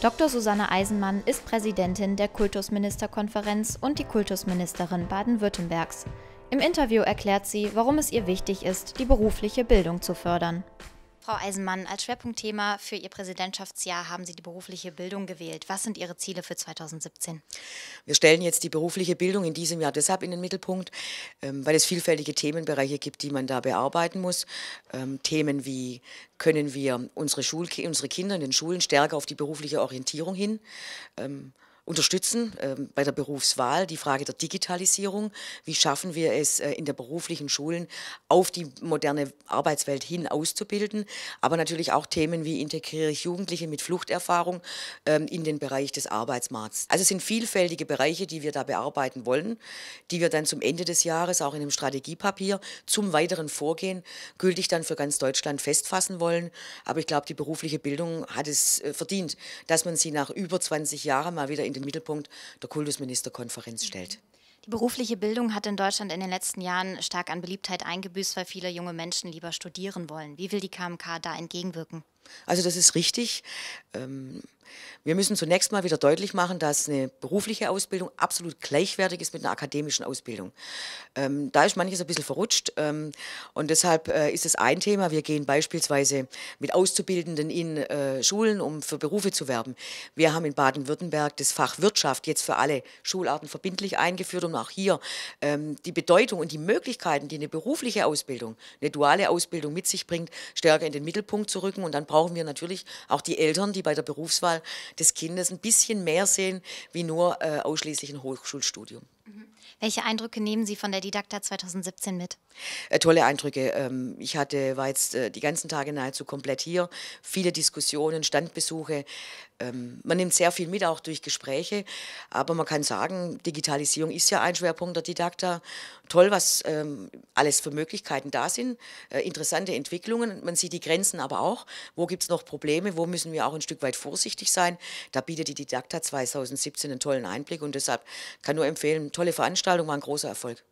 Dr. Susanne Eisenmann ist Präsidentin der Kultusministerkonferenz und die Kultusministerin Baden-Württembergs. Im Interview erklärt sie, warum es ihr wichtig ist, die berufliche Bildung zu fördern. Frau Eisenmann, als Schwerpunktthema für Ihr Präsidentschaftsjahr haben Sie die berufliche Bildung gewählt. Was sind Ihre Ziele für 2017? Wir stellen jetzt die berufliche Bildung in diesem Jahr deshalb in den Mittelpunkt, ähm, weil es vielfältige Themenbereiche gibt, die man da bearbeiten muss. Ähm, Themen wie können wir unsere, Schul unsere Kinder in den Schulen stärker auf die berufliche Orientierung hin ähm, unterstützen äh, bei der Berufswahl, die Frage der Digitalisierung. Wie schaffen wir es äh, in der beruflichen Schulen auf die moderne Arbeitswelt hin auszubilden, aber natürlich auch Themen wie integriere ich Jugendliche mit Fluchterfahrung ähm, in den Bereich des Arbeitsmarkts. Also es sind vielfältige Bereiche, die wir da bearbeiten wollen, die wir dann zum Ende des Jahres auch in einem Strategiepapier zum weiteren Vorgehen gültig dann für ganz Deutschland festfassen wollen. Aber ich glaube, die berufliche Bildung hat es äh, verdient, dass man sie nach über 20 Jahren mal wieder in den Mittelpunkt der Kultusministerkonferenz stellt. Die berufliche Bildung hat in Deutschland in den letzten Jahren stark an Beliebtheit eingebüßt, weil viele junge Menschen lieber studieren wollen. Wie will die KMK da entgegenwirken? Also das ist richtig. Ähm, wir müssen zunächst mal wieder deutlich machen, dass eine berufliche Ausbildung absolut gleichwertig ist mit einer akademischen Ausbildung. Ähm, da ist manches ein bisschen verrutscht ähm, und deshalb äh, ist es ein Thema. Wir gehen beispielsweise mit Auszubildenden in äh, Schulen, um für Berufe zu werben. Wir haben in Baden-Württemberg das Fach Wirtschaft jetzt für alle Schularten verbindlich eingeführt, um auch hier die Bedeutung und die Möglichkeiten, die eine berufliche Ausbildung, eine duale Ausbildung mit sich bringt, stärker in den Mittelpunkt zu rücken. Und dann wir natürlich auch die Eltern, die bei der Berufswahl des Kindes ein bisschen mehr sehen wie nur äh, ausschließlich ein Hochschulstudium. Mhm. Welche Eindrücke nehmen Sie von der Didakta 2017 mit? Äh, tolle Eindrücke. Ähm, ich hatte, war jetzt äh, die ganzen Tage nahezu komplett hier. Viele Diskussionen, Standbesuche. Ähm, man nimmt sehr viel mit, auch durch Gespräche. Aber man kann sagen, Digitalisierung ist ja ein Schwerpunkt der Didakta. Toll, was ähm, alles für Möglichkeiten da sind. Äh, interessante Entwicklungen. Man sieht die Grenzen aber auch. Wo gibt es noch Probleme? Wo müssen wir auch ein Stück weit vorsichtig sein? Da bietet die Didakta 2017 einen tollen Einblick und deshalb kann nur empfehlen, tolle Veranstaltung, war ein großer Erfolg.